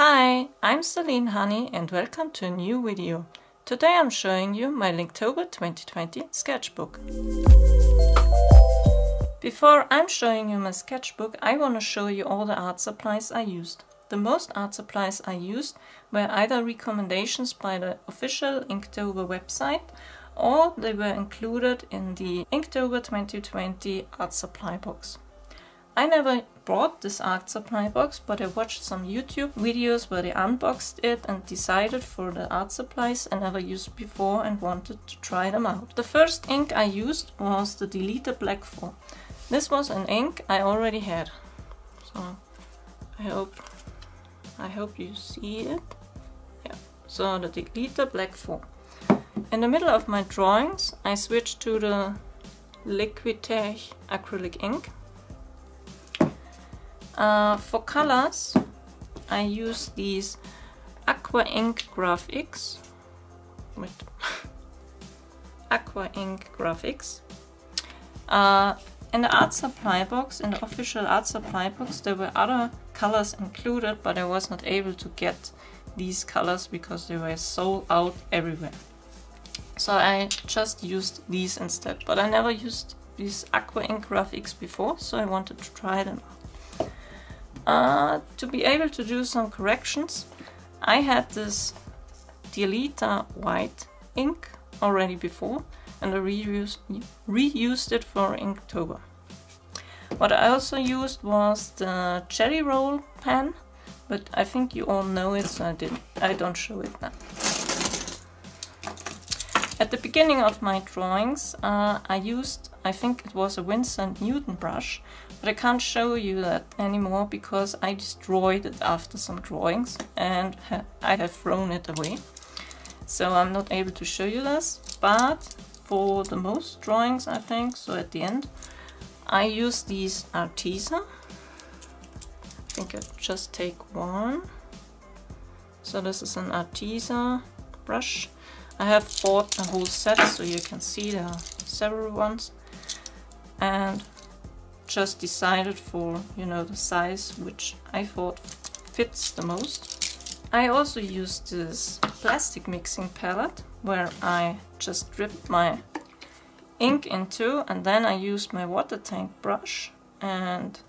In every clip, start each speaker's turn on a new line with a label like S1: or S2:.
S1: Hi, I'm Starlene Honey and welcome to a new video. Today I'm showing you my Linktober 2020 sketchbook. Before I'm showing you my sketchbook, I want to show you all the art supplies I used. The most art supplies I used were either recommendations by the official Inktober website or they were included in the Inktober 2020 art supply box. I never bought this art supply box, but I watched some YouTube videos where they unboxed it and decided for the art supplies I never used before and wanted to try them out. The first ink I used was the Deleter Black 4. This was an ink I already had. So I hope I hope you see it. Yeah. So the Deleter Black 4. In the middle of my drawings I switched to the Liquitex acrylic ink uh, for colors, I use these Aqua Ink Graphix with Aqua Ink Graphix. Uh, in the art supply box, in the official art supply box, there were other colors included, but I was not able to get these colors because they were sold out everywhere. So I just used these instead, but I never used these Aqua Ink Graphix before, so I wanted to try them out. Uh, to be able to do some corrections, I had this Deleter white ink already before and I reused, reused it for Inktober. What I also used was the Jelly Roll pen, but I think you all know it, so I, didn't, I don't show it now. At the beginning of my drawings, uh, I used, I think it was a Winsor Newton brush, but I can't show you that anymore because I destroyed it after some drawings and ha I have thrown it away. So I'm not able to show you this, but for the most drawings I think, so at the end, I use these Arteza. I think I just take one. So this is an Arteza brush. I have bought a whole set so you can see there are several ones. And just decided for, you know, the size which I thought fits the most. I also used this plastic mixing palette where I just dripped my ink into and then I used my water tank brush and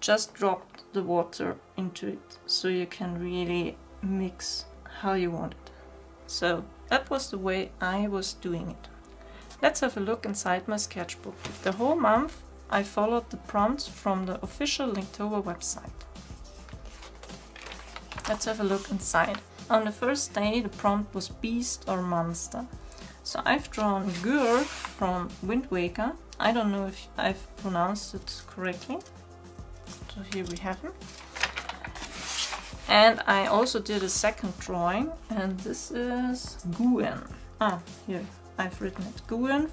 S1: just dropped the water into it so you can really mix how you want it. So that was the way I was doing it. Let's have a look inside my sketchbook. The whole month I followed the prompts from the official Linktober website. Let's have a look inside. On the first day the prompt was beast or monster. So I've drawn Gur from Wind Waker. I don't know if I've pronounced it correctly. So here we have him. And I also did a second drawing and this is Guen. Ah, here, I've written it. Guen,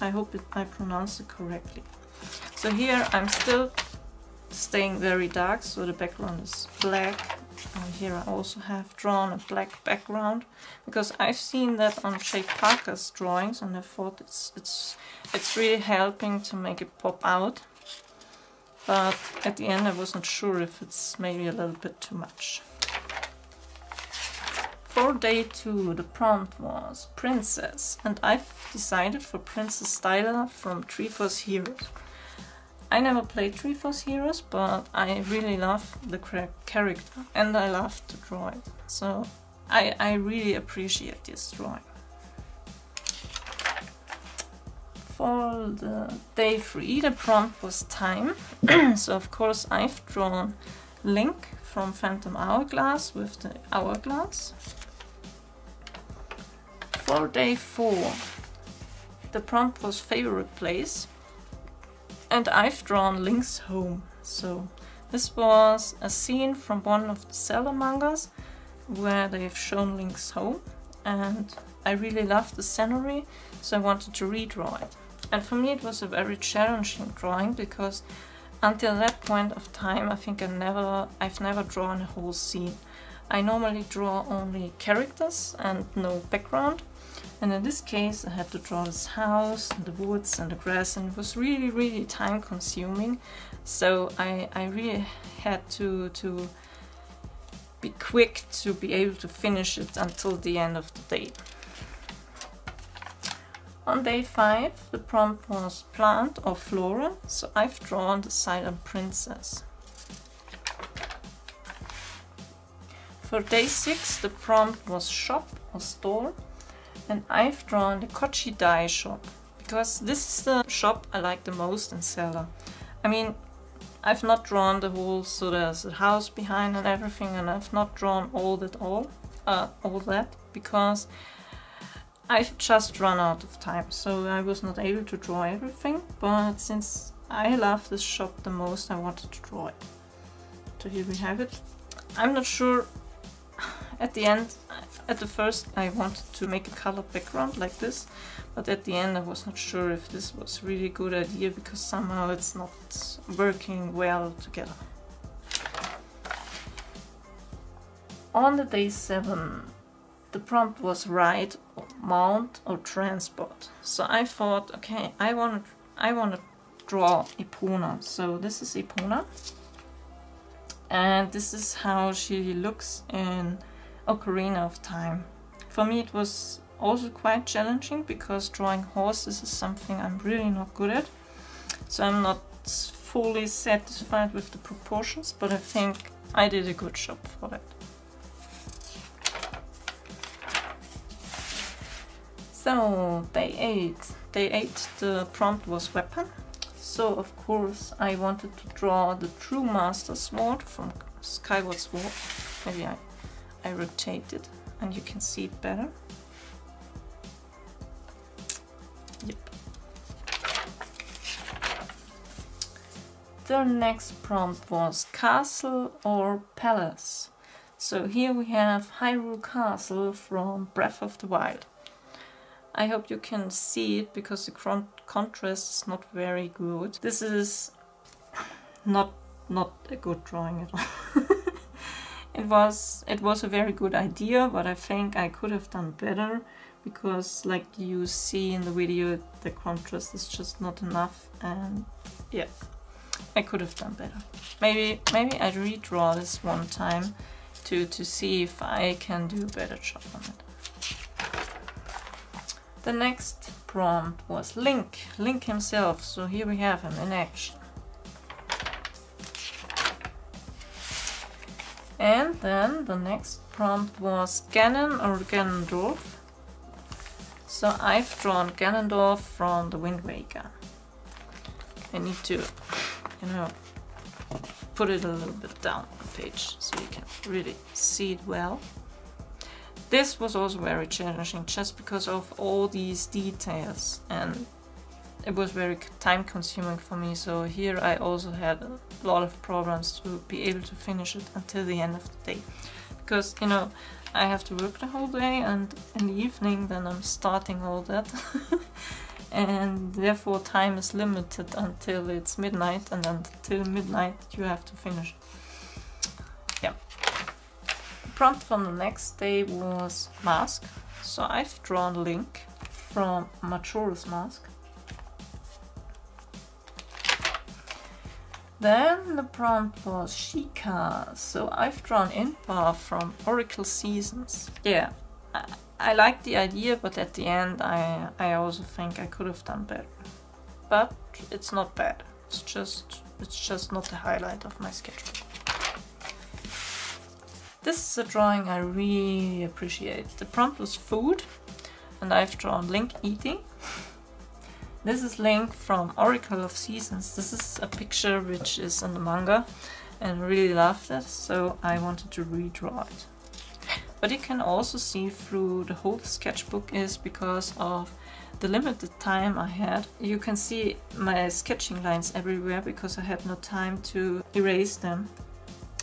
S1: I hope it, I pronounced it correctly. So here I'm still staying very dark, so the background is black. And here I also have drawn a black background because I've seen that on Jake Parker's drawings and I thought it's it's it's really helping to make it pop out. But at the end I wasn't sure if it's maybe a little bit too much. For day two the prompt was Princess and I've decided for Princess Styla from Triforce Heroes. I never played Triforce Heroes, but I really love the character and I love to draw it. So I, I really appreciate this drawing. For the day three, the prompt was time. so of course I've drawn Link from Phantom Hourglass with the hourglass. For day four, the prompt was favorite place and I've drawn Link's home. So this was a scene from one of the mangas where they've shown Link's home and I really loved the scenery so I wanted to redraw it. And for me it was a very challenging drawing because until that point of time I think I never, I've never drawn a whole scene. I normally draw only characters and no background and in this case I had to draw this house, the woods and the grass and it was really really time consuming. So I, I really had to, to be quick to be able to finish it until the end of the day. On day 5 the prompt was plant or flora, so I've drawn the silent princess. For day 6 the prompt was shop or store and I've drawn the Kochi Dai shop because this is the shop I like the most in Zelda. I mean I've not drawn the whole so there's a house behind and everything and I've not drawn all that all uh, all that because I've just run out of time, so I was not able to draw everything, but since I love this shop the most, I wanted to draw it. So here we have it. I'm not sure, at the end, at the first I wanted to make a color background like this, but at the end I was not sure if this was really a good idea because somehow it's not working well together. On the day 7 the prompt was ride, mount or transport. So I thought, okay, I want to I want to draw Epona. So this is Epona. And this is how she looks in Ocarina of Time. For me it was also quite challenging because drawing horses is something I'm really not good at. So I'm not fully satisfied with the proportions, but I think I did a good job for that. So, day 8. Day 8 the prompt was weapon. So of course I wanted to draw the true master sword from Skyward Sword. Maybe I, I rotate it and you can see it better. Yep. The next prompt was castle or palace. So here we have Hyrule Castle from Breath of the Wild. I hope you can see it because the contrast is not very good. This is not not a good drawing at all. it was it was a very good idea, but I think I could have done better because like you see in the video the contrast is just not enough and yeah I could have done better. Maybe maybe I redraw this one time to to see if I can do a better job on it. The next prompt was Link, Link himself, so here we have him in action. And then the next prompt was Ganon or Ganondorf. So I've drawn Ganondorf from the Wind Waker. I need to, you know, put it a little bit down the page so you can really see it well. This was also very challenging just because of all these details and it was very time consuming for me so here I also had a lot of problems to be able to finish it until the end of the day because you know I have to work the whole day and in the evening then I'm starting all that and therefore time is limited until it's midnight and then until midnight you have to finish yeah prompt from the next day was mask. So I've drawn Link from Majora's Mask. Then the prompt was Sheikah, so I've drawn Impa from Oracle Seasons. Yeah, I, I like the idea, but at the end I, I also think I could have done better. But it's not bad, it's just, it's just not the highlight of my sketchbook. This is a drawing I really appreciate. The prompt was food and I've drawn Link eating. This is Link from Oracle of Seasons. This is a picture which is in the manga and really loved it, so I wanted to redraw it. But you can also see through the whole sketchbook is because of the limited time I had. You can see my sketching lines everywhere because I had no time to erase them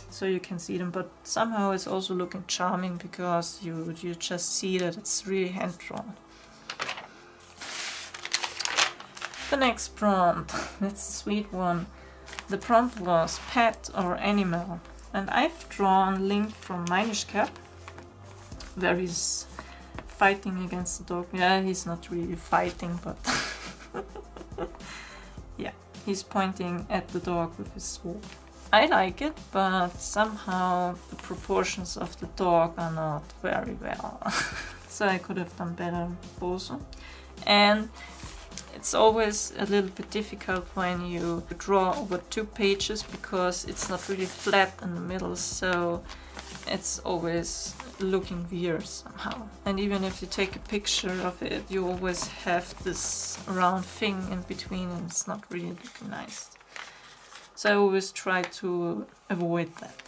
S1: so you can see them but somehow it's also looking charming because you you just see that it's really hand drawn the next prompt. That's a sweet one. The prompt was pet or animal. And I've drawn Link from Minish Cap. Where he's fighting against the dog. Yeah he's not really fighting but yeah he's pointing at the dog with his sword. I like it, but somehow the proportions of the dog are not very well. so I could have done better also. And it's always a little bit difficult when you draw over two pages because it's not really flat in the middle, so it's always looking weird somehow. And even if you take a picture of it, you always have this round thing in between and it's not really looking nice. So I always try to avoid that.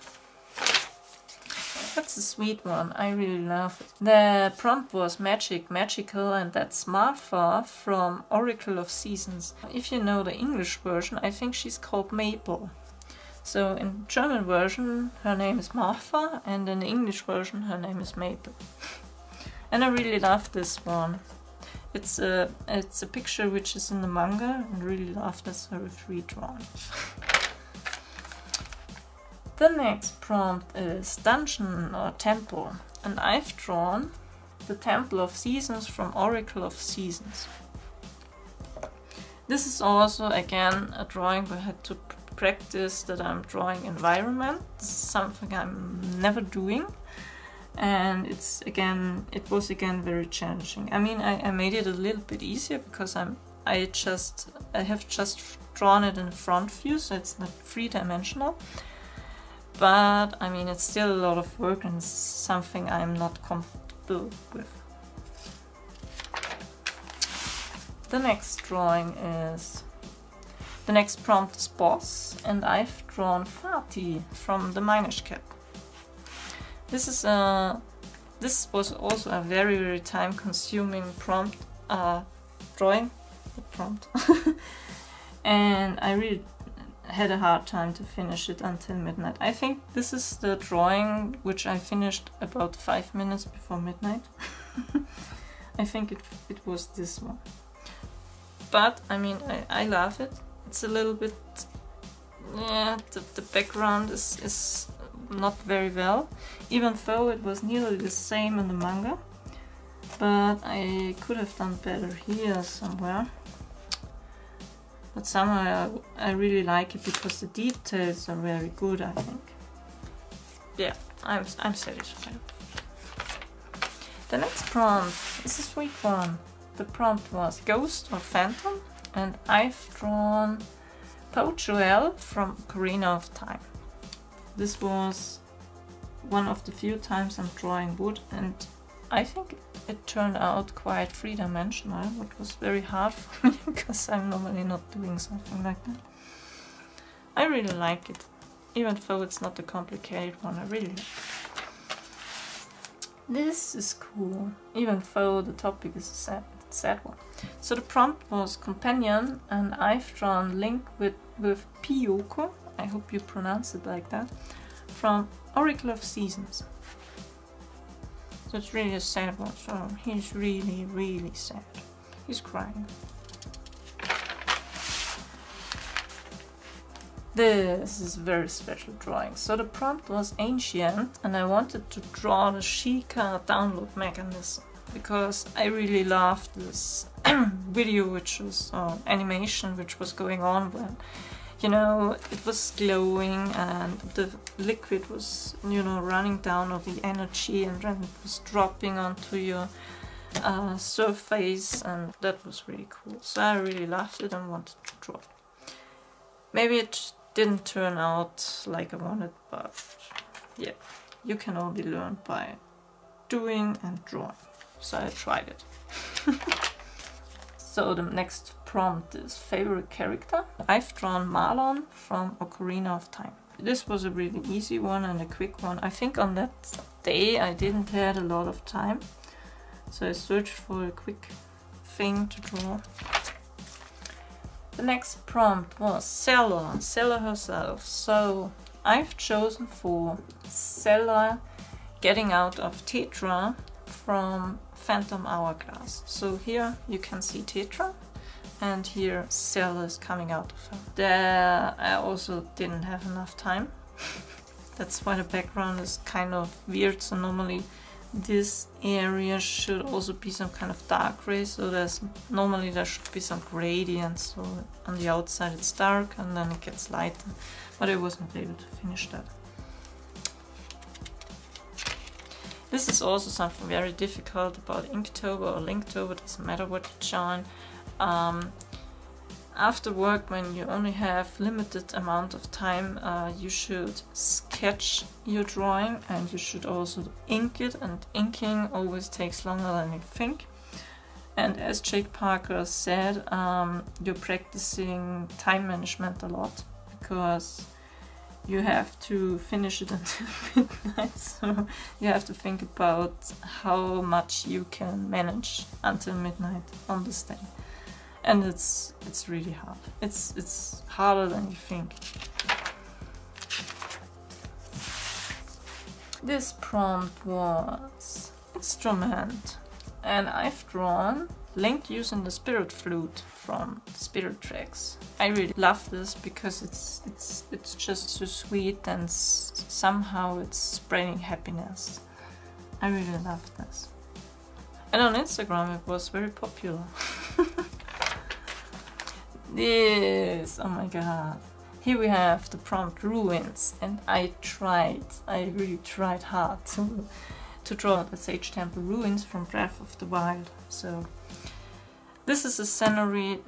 S1: That's a sweet one. I really love it. The prompt was magic, magical, and that's Martha from Oracle of Seasons. If you know the English version, I think she's called Maple. So in German version, her name is Martha, and in the English version, her name is Maple. and I really love this one. It's a it's a picture which is in the manga, and really love this very free drawing. The next prompt is dungeon or temple and I've drawn the Temple of Seasons from Oracle of Seasons. This is also again a drawing where I had to practice that I'm drawing environment. Something I'm never doing and it's again it was again very challenging. I mean I, I made it a little bit easier because I'm I just I have just drawn it in front view so it's not three dimensional but I mean it's still a lot of work and something I'm not comfortable with. The next drawing is the next prompt is boss and I've drawn Vaati from the Minish Cap. This is a this was also a very very time consuming prompt uh, drawing prompt and I really had a hard time to finish it until midnight. I think this is the drawing which I finished about five minutes before midnight. I think it, it was this one. But, I mean, I, I love it. It's a little bit... Yeah, the, the background is, is not very well. Even though it was nearly the same in the manga. But I could have done better here somewhere. But somehow I, I really like it because the details are very good, I think. Yeah, I'm, I'm satisfied. The next prompt is a sweet one. The prompt was Ghost or Phantom, and I've drawn Joelle from Ocarina of Time. This was one of the few times I'm drawing wood, and I think it turned out quite three-dimensional, which was very hard for me because I'm normally not doing something like that. I really like it, even though it's not a complicated one, I really like it. This is cool, even though the topic is a sad, sad one. So the prompt was companion and I've drawn Link with, with Piyoko, I hope you pronounce it like that, from Oracle of Seasons. So it's really a sad one. So he's really, really sad. He's crying. This is a very special drawing. So the prompt was ancient and I wanted to draw the Sheikah download mechanism because I really loved this video which was uh, animation which was going on when you know, it was glowing and the liquid was, you know, running down of the energy and then it was dropping onto your uh, surface and that was really cool. So I really loved it and wanted to draw Maybe it didn't turn out like I wanted, but yeah, you can only learn by doing and drawing. So I tried it. so the next prompt is favorite character. I've drawn Malon from Ocarina of Time. This was a really easy one and a quick one. I think on that day I didn't have a lot of time. So I searched for a quick thing to draw. The next prompt was Zelda, Zelda herself. So I've chosen for Zelda getting out of Tetra from Phantom Hourglass. So here you can see Tetra and here Zelda is coming out of her. There I also didn't have enough time. That's why the background is kind of weird, so normally this area should also be some kind of dark gray, so there's normally there should be some gradient, so on the outside it's dark and then it gets lighter. but I was not able to finish that. This is also something very difficult about Inktober or Linktober, doesn't matter what you join. Um, after work, when you only have limited amount of time, uh, you should sketch your drawing and you should also ink it and inking always takes longer than you think. And as Jake Parker said, um, you're practicing time management a lot because you have to finish it until midnight. So you have to think about how much you can manage until midnight on this day. And it's it's really hard. It's it's harder than you think. This prompt was instrument and I've drawn Link using the spirit flute from Spirit Tracks. I really love this because it's it's it's just so sweet and somehow it's spreading happiness. I really love this. And on Instagram it was very popular. this, oh my god. Here we have the prompt ruins and I tried, I really tried hard to to draw the Sage Temple ruins from Breath of the Wild. So this is a scenery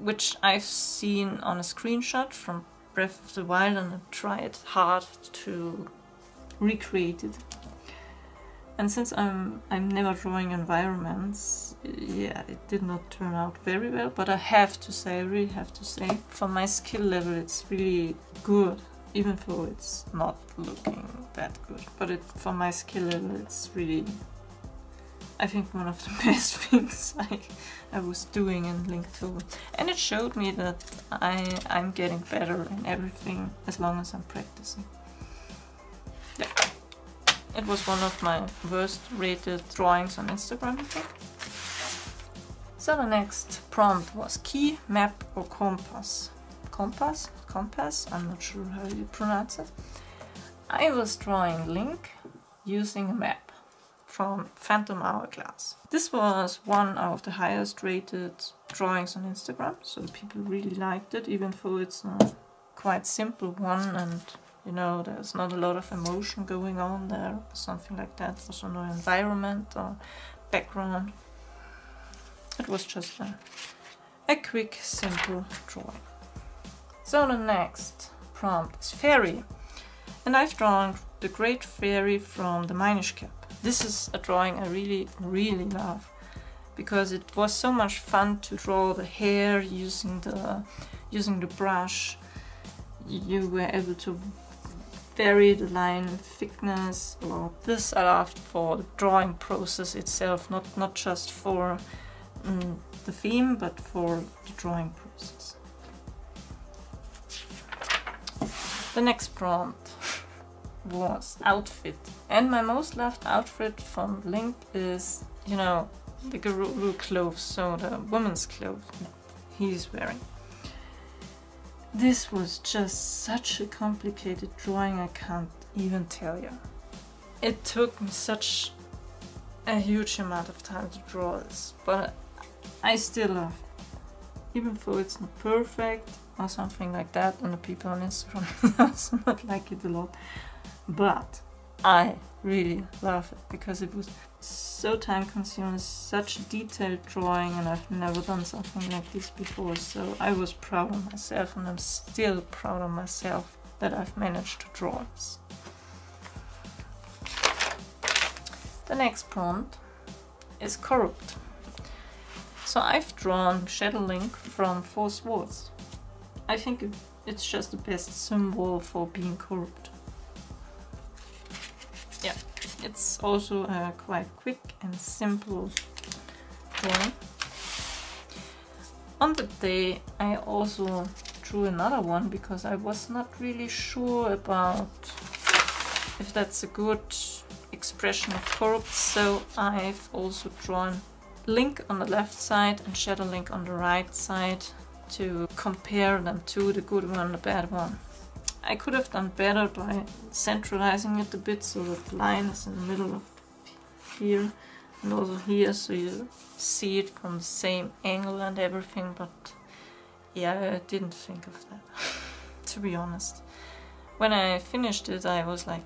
S1: which I've seen on a screenshot from Breath of the Wild and I tried hard to recreate it. And since I'm I'm never drawing environments, yeah, it did not turn out very well, but I have to say, I really have to say, for my skill level it's really good even though it's not looking that good. But it, for my skill level, it's really, I think, one of the best things I, I was doing in Linktober. And it showed me that I, I'm getting better in everything as long as I'm practicing. Yeah. It was one of my worst rated drawings on Instagram, I think. So the next prompt was key, map or compass. Compass? compass, I'm not sure how you pronounce it. I was drawing Link using a map from Phantom Hourglass. This was one of the highest rated drawings on Instagram, so people really liked it, even though it's a quite simple one and you know there's not a lot of emotion going on there, something like that, also no environment or background. It was just a, a quick, simple drawing. So the next prompt is fairy. And I've drawn the Great Fairy from the Minish Cap. This is a drawing I really, really love because it was so much fun to draw the hair using the using the brush. You were able to vary the line thickness. Well, this I loved for the drawing process itself, not not just for um, the theme, but for the drawing process. The next prompt was outfit. And my most loved outfit from Link is, you know, the Garuru clothes, so the woman's clothes he's wearing. This was just such a complicated drawing, I can't even tell you. It took me such a huge amount of time to draw this, but I still love it. Even though it's not perfect, or something like that and the people on Instagram also not like it a lot but I really love it because it was so time consuming such detailed drawing and I've never done something like this before so I was proud of myself and I'm still proud of myself that I've managed to draw this. The next prompt is corrupt. So I've drawn Shadowlink from Four Swords. I think it's just the best symbol for being corrupt. It's also a quite quick and simple drawing. On the day I also drew another one because I was not really sure about if that's a good expression of corrupt so I've also drawn link on the left side and shadow link on the right side to compare them to the good one and the bad one. I could have done better by centralizing it a bit so that the line is in the middle of here and also here so you see it from the same angle and everything but yeah I didn't think of that. to be honest. When I finished it, I was like,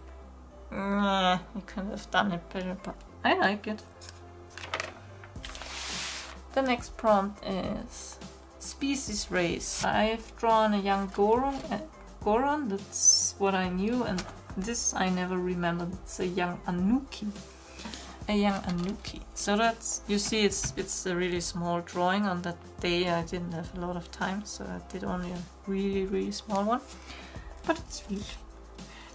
S1: you could have done it better, but I like it. The next prompt is species race. I've drawn a young Goron, Goron, that's what I knew, and this I never remembered. It's a young Anouki. A young Anouki. So that's, you see it's it's a really small drawing. On that day I didn't have a lot of time, so I did only a really, really small one. But it's sweet.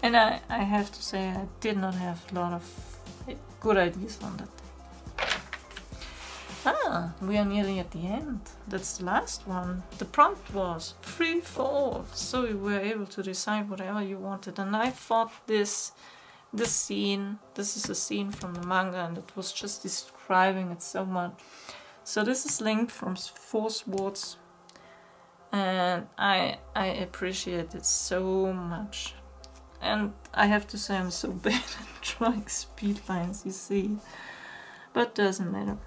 S1: And I, I have to say I did not have a lot of eh, good ideas on that Ah, we are nearly at the end. That's the last one. The prompt was free for all, so you were able to decide whatever you wanted. And I thought this, this scene, this is a scene from the manga, and it was just describing it so much. So this is linked from Four Swords, and I I appreciate it so much. And I have to say I'm so bad at drawing speed lines, you see, but doesn't matter.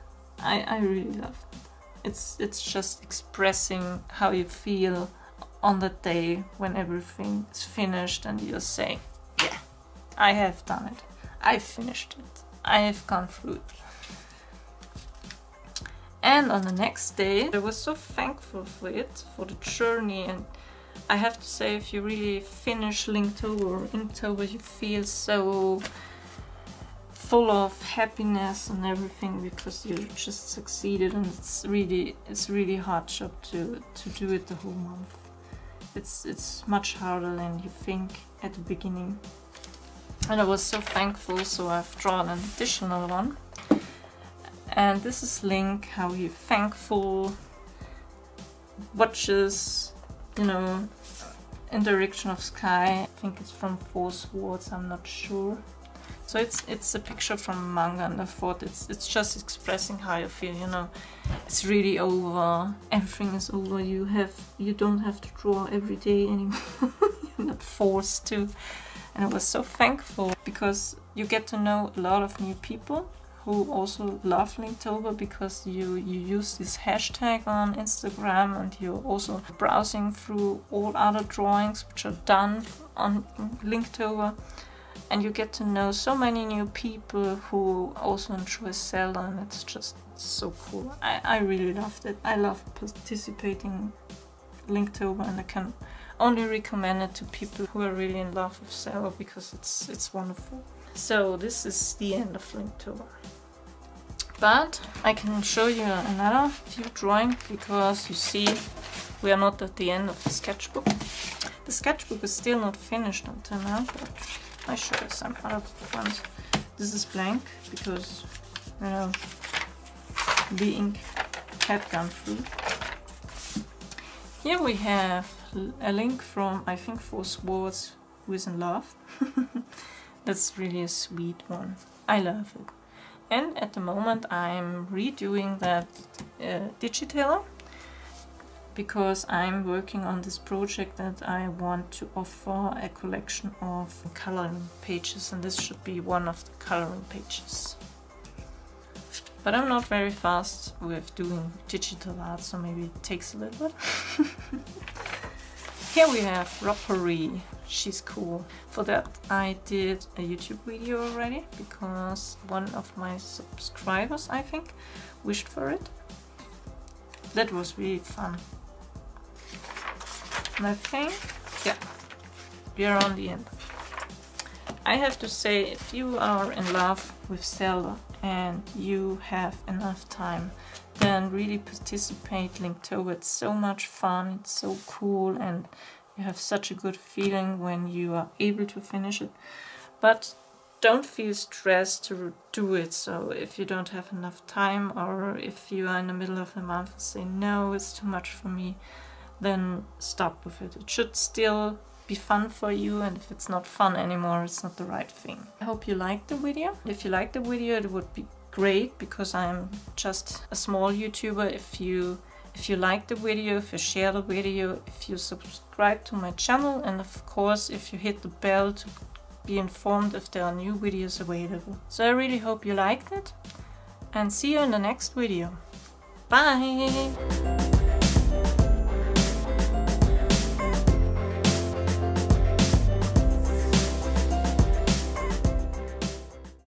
S1: I, I really love it. It's, it's just expressing how you feel on the day when everything is finished and you say, yeah, I have done it. I finished it. I have gone through it. And on the next day, I was so thankful for it, for the journey. And I have to say, if you really finish Linktober Inktober, you feel so full of happiness and everything because you just succeeded and it's really it's really hard job to to do it the whole month. It's it's much harder than you think at the beginning. And I was so thankful so I've drawn an additional one. And this is Link how he thankful watches you know in direction of sky. I think it's from Four Swords I'm not sure so it's it's a picture from manga and I thought it's it's just expressing how you feel, you know. It's really over. Everything is over. You have you don't have to draw every day anymore. You're not forced to. And I was so thankful because you get to know a lot of new people who also love Linktober because you, you use this hashtag on Instagram and you're also browsing through all other drawings which are done on Linktober and you get to know so many new people who also enjoy Zelda and it's just so cool. I, I really loved it. I love participating Linktober and I can only recommend it to people who are really in love with Zelda because it's it's wonderful. So this is the end of Linktober. But I can show you another few drawings because you see we are not at the end of the sketchbook. The sketchbook is still not finished until now, but I show some other ones. This is blank because you know the ink had gone through. Here we have a link from I think Four Swords in love. That's really a sweet one. I love it. And at the moment I'm redoing that uh, Digitaler because I'm working on this project that I want to offer a collection of coloring pages and this should be one of the coloring pages. But I'm not very fast with doing digital art so maybe it takes a little bit. Here we have Roppery, she's cool. For that I did a YouTube video already because one of my subscribers I think wished for it. That was really fun. I think, yeah, we are on the end. I have to say, if you are in love with Zelda and you have enough time, then really participate Linktober. It's so much fun, it's so cool, and you have such a good feeling when you are able to finish it. But don't feel stressed to do it. So if you don't have enough time or if you are in the middle of the month say, no, it's too much for me, then stop with it. It should still be fun for you and if it's not fun anymore, it's not the right thing. I hope you liked the video. If you liked the video, it would be great because I'm just a small YouTuber. If you if you like the video, if you share the video, if you subscribe to my channel and of course if you hit the bell to be informed if there are new videos available. So I really hope you liked it and see you in the next video. Bye!